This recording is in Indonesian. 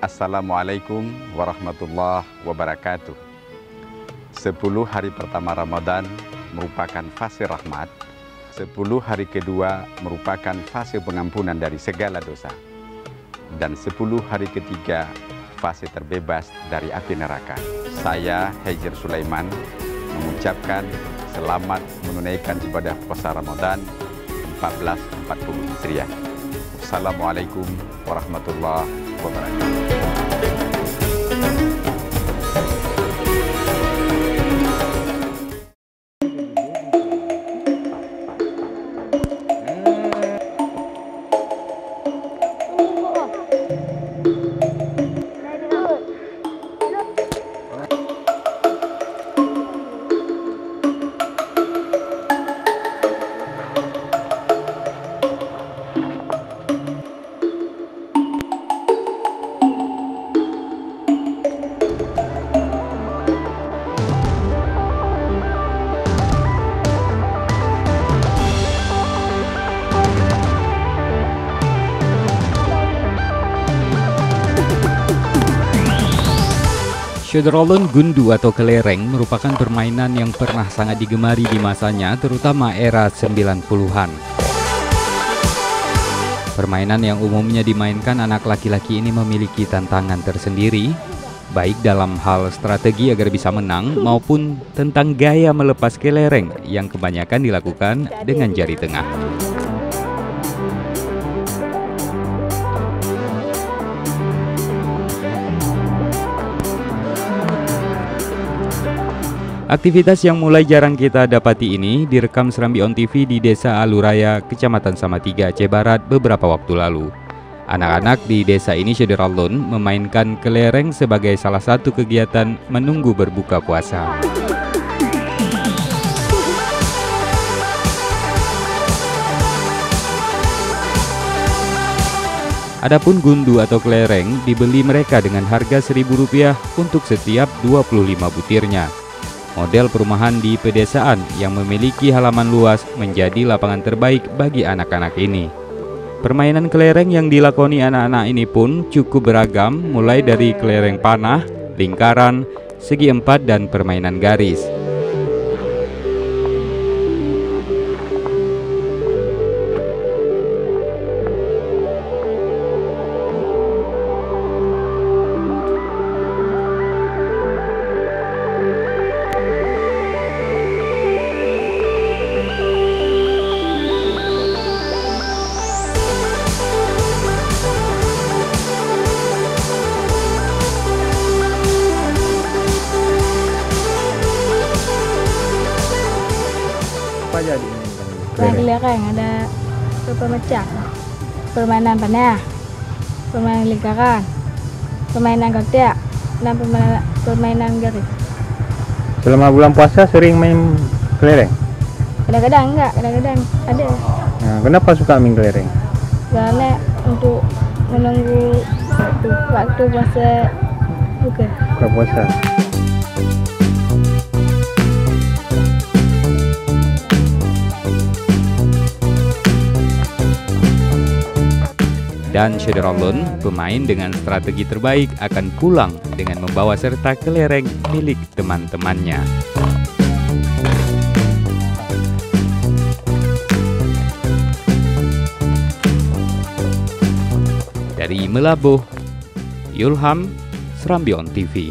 Assalamualaikum warahmatullahi wabarakatuh. Sepuluh hari pertama Ramadan merupakan fase rahmat. Sepuluh hari kedua merupakan fase pengampunan dari segala dosa. Dan sepuluh hari ketiga fase terbebas dari api neraka. Saya Hejir Sulaiman mengucapkan selamat menunaikan ibadah puasa Ramadan 1440 Hijriah. Assalamualaikum warahmatullahi wabarakatuh. Syederolun gundu atau kelereng merupakan permainan yang pernah sangat digemari di masanya, terutama era 90-an. Permainan yang umumnya dimainkan anak laki-laki ini memiliki tantangan tersendiri, baik dalam hal strategi agar bisa menang maupun tentang gaya melepas kelereng yang kebanyakan dilakukan dengan jari tengah. Aktivitas yang mulai jarang kita dapati ini direkam Serambi On TV di Desa Aluraya, Kecamatan Samatiga, Aceh Barat beberapa waktu lalu. Anak-anak di desa ini Syederallun memainkan kelereng sebagai salah satu kegiatan menunggu berbuka puasa. Adapun gundu atau kelereng dibeli mereka dengan harga Rp1.000 untuk setiap 25 butirnya. Model perumahan di pedesaan yang memiliki halaman luas menjadi lapangan terbaik bagi anak-anak ini. Permainan kelereng yang dilakoni anak-anak ini pun cukup beragam mulai dari kelereng panah, lingkaran, segi empat dan permainan garis. Aja dimainkan? Main kelereng ada beberapa macam. Permainan panah, permainan lingkaran, permainan kotak, dan permainan, permainan garis. Selama bulan puasa sering main kelereng? Kadang-kadang enggak, kadang-kadang ada. Nah, kenapa suka main kelereng? Karena untuk menunggu waktu, waktu puasa buka. Buka puasa. Dan Syederallun, pemain dengan strategi terbaik akan pulang dengan membawa serta kelereng milik teman-temannya. Dari Melabuh, Yulham, Serambion TV.